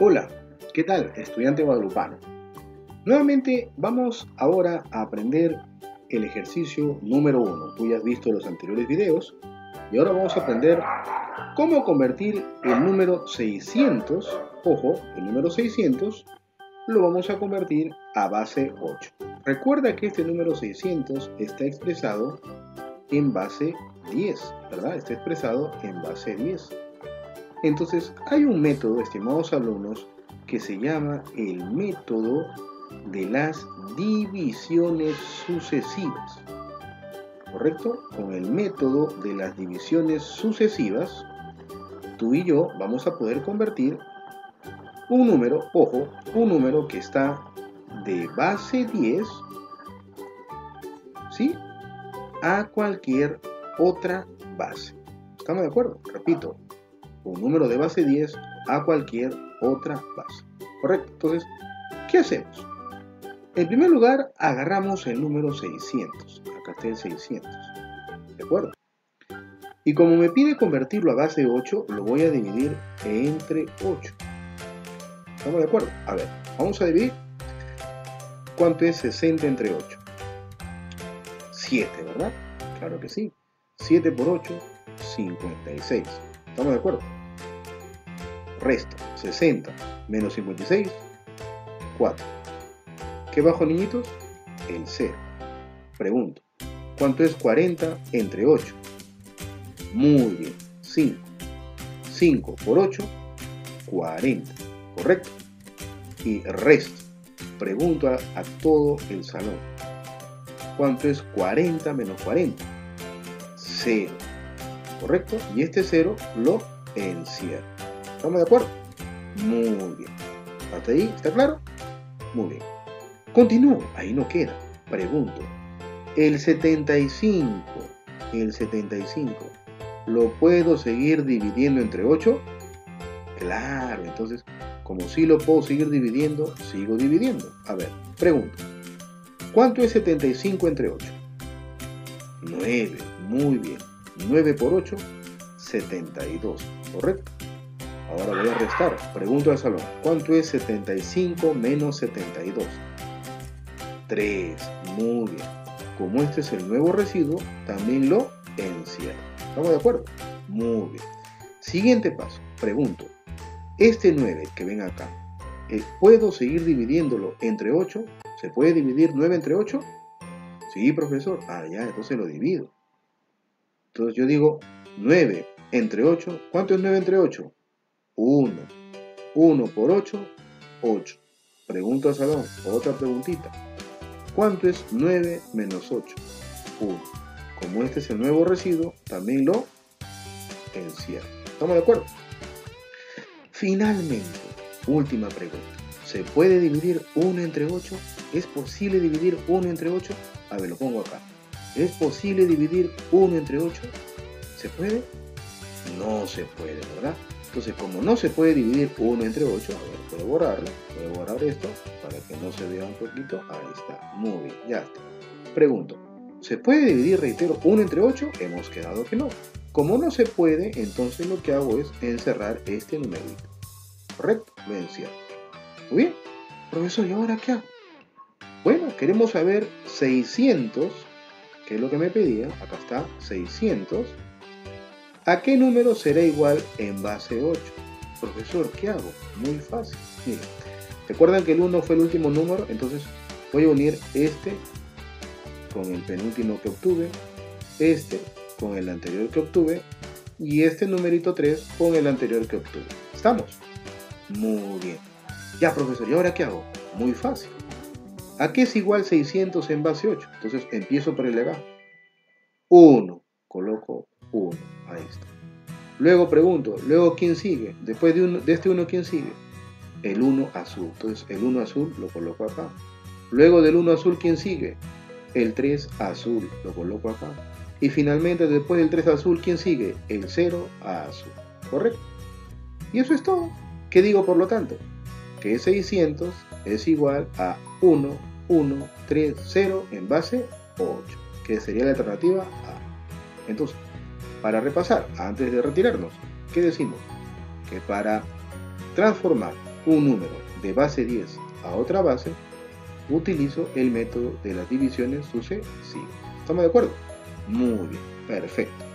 Hola, ¿qué tal, estudiante guadalupano? Nuevamente vamos ahora a aprender el ejercicio número 1. Tú ya has visto los anteriores videos y ahora vamos a aprender cómo convertir el número 600, ojo, el número 600 lo vamos a convertir a base 8. Recuerda que este número 600 está expresado en base 10, ¿verdad? Está expresado en base 10. Entonces, hay un método, estimados alumnos, que se llama el método de las divisiones sucesivas. ¿Correcto? Con el método de las divisiones sucesivas, tú y yo vamos a poder convertir un número, ojo, un número que está de base 10, ¿sí? A cualquier otra base. ¿Estamos de acuerdo? Repito, un número de base 10 a cualquier otra base. ¿Correcto? Entonces, ¿qué hacemos? En primer lugar, agarramos el número 600. Acá está el 600. ¿De acuerdo? Y como me pide convertirlo a base 8, lo voy a dividir entre 8. ¿Estamos de acuerdo? A ver, vamos a dividir. ¿Cuánto es 60 entre 8? 7, ¿verdad? Claro que sí. 7 por 8, 56. ¿Estamos de acuerdo? Resto, 60 menos 56, 4. ¿Qué bajo, niñitos? El 0. Pregunto, ¿cuánto es 40 entre 8? Muy bien, 5. 5 por 8, 40. ¿Correcto? Y resto. Pregunto a, a todo el salón. ¿Cuánto es 40 menos 40? 0. ¿correcto? Y este 0 lo encierro. ¿Estamos de acuerdo? Muy bien. ¿Hasta ahí? ¿Está claro? Muy bien. Continúo, ahí no queda. Pregunto, el 75, el 75, ¿lo puedo seguir dividiendo entre 8? Claro, entonces, como sí lo puedo seguir dividiendo, sigo dividiendo. A ver, pregunto, ¿cuánto es 75 entre 8? 9, muy bien. 9 por 8, 72, ¿correcto? Ahora voy a restar. Pregunto al salón, ¿cuánto es 75 menos 72? 3, muy bien. Como este es el nuevo residuo, también lo encierro. ¿Estamos de acuerdo? Muy bien. Siguiente paso. Pregunto, este 9 que ven acá, eh, ¿puedo seguir dividiéndolo entre 8? ¿Se puede dividir 9 entre 8? Sí, profesor. Ah, ya, entonces lo divido. Entonces yo digo 9 entre 8. ¿Cuánto es 9 entre 8? 1. 1 por 8, 8. Pregunto al salón, otra preguntita. ¿Cuánto es 9 menos 8? 1. Como este es el nuevo residuo, también lo encierro. ¿Estamos de acuerdo? Finalmente, última pregunta. ¿Se puede dividir 1 entre 8? ¿Es posible dividir 1 entre 8? A ver, lo pongo acá. ¿Es posible dividir 1 entre 8? ¿Se puede? No se puede, ¿verdad? Entonces, como no se puede dividir 1 entre 8, a ver, puedo borrarlo, puedo borrar esto para que no se vea un poquito. Ahí está, muy bien, ya está. Pregunto, ¿se puede dividir, reitero, 1 entre 8? Hemos quedado que no. Como no se puede, entonces lo que hago es encerrar este numerito. ¿Correcto? Lo encierro. Muy bien. Profesor, ¿y ahora qué hago? Bueno, queremos saber 600 que es lo que me pedía, acá está, 600. ¿A qué número será igual en base 8? Profesor, ¿qué hago? Muy fácil. Miren, ¿recuerdan que el 1 fue el último número? Entonces voy a unir este con el penúltimo que obtuve, este con el anterior que obtuve y este numerito 3 con el anterior que obtuve. ¿Estamos? Muy bien. Ya, profesor, ¿y ahora qué hago? Muy fácil. ¿A qué es igual 600 en base 8? Entonces empiezo por el legado. 1. Coloco 1. Luego pregunto, luego ¿quién sigue? Después de, de este 1, ¿quién sigue? El 1 azul. Entonces el 1 azul lo coloco acá. Luego del 1 azul, ¿quién sigue? El 3 azul. Lo coloco acá. Y finalmente, después del 3 azul, ¿quién sigue? El 0 azul. ¿Correcto? Y eso es todo. ¿Qué digo por lo tanto? Que 600 es igual a 1 1, 3, 0 en base 8, que sería la alternativa A. Entonces, para repasar, antes de retirarnos, ¿qué decimos? Que para transformar un número de base 10 a otra base, utilizo el método de las divisiones sucesivas. ¿Estamos de acuerdo? Muy bien, perfecto.